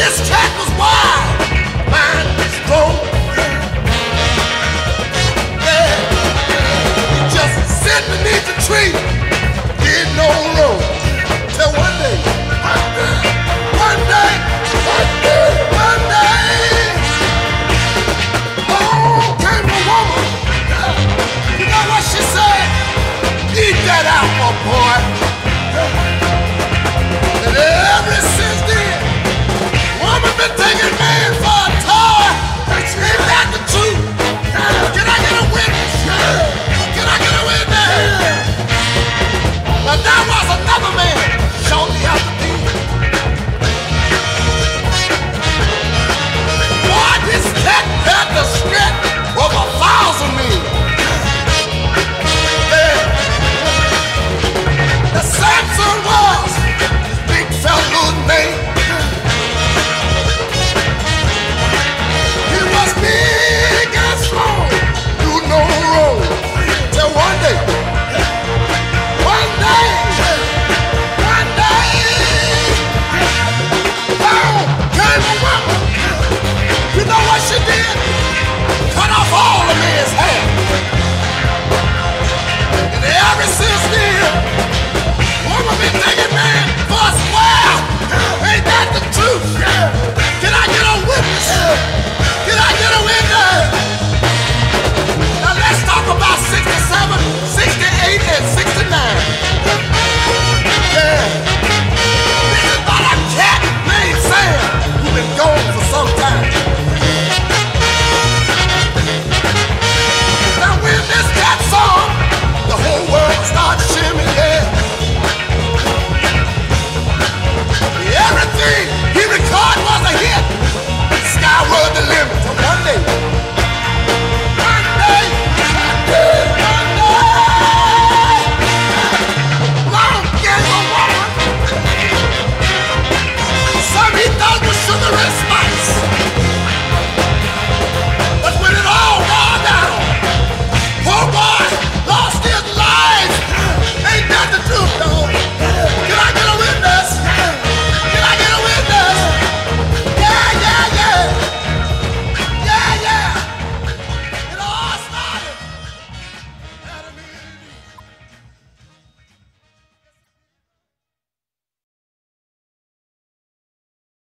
This track was wild. Is. Yeah. Just beneath the tree. Did no. Till one day. One day. One day. One day. Oh, came a woman. You know what she said? Eat that apple, boy. to go.